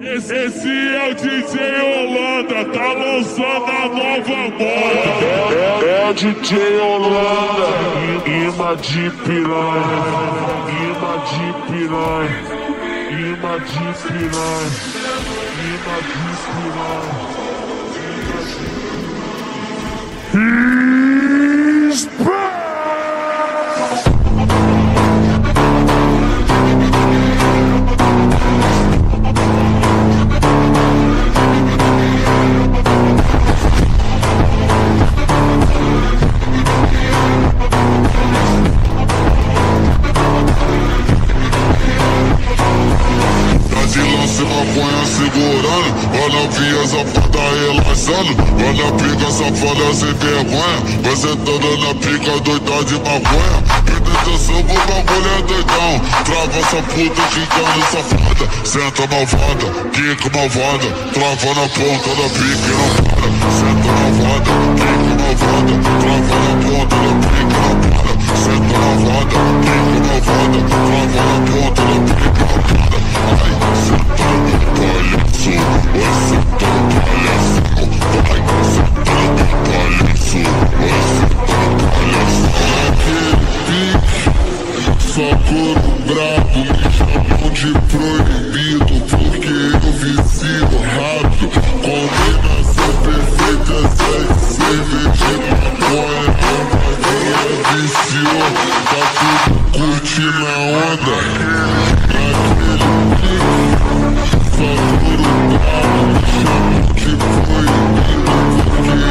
Esse, esse é o DJ Holanda, tá lançando a nova moda. É, é, é DJ Holanda, imã de piranha, imã de piranha, imã de piranha, imã de piranha. He's maconha segurando na via safada relaxando Vai na pica safada sem vergonha Vai sentando na pica doida de maconha. Atenção pro bagulho é doidão Trava essa puta quicando safada Senta malvada, quica malvada Trava na ponta da pica e não para. Senta viciou, tá tudo curtindo a onda. Só por um carro, chamo de proibido, porque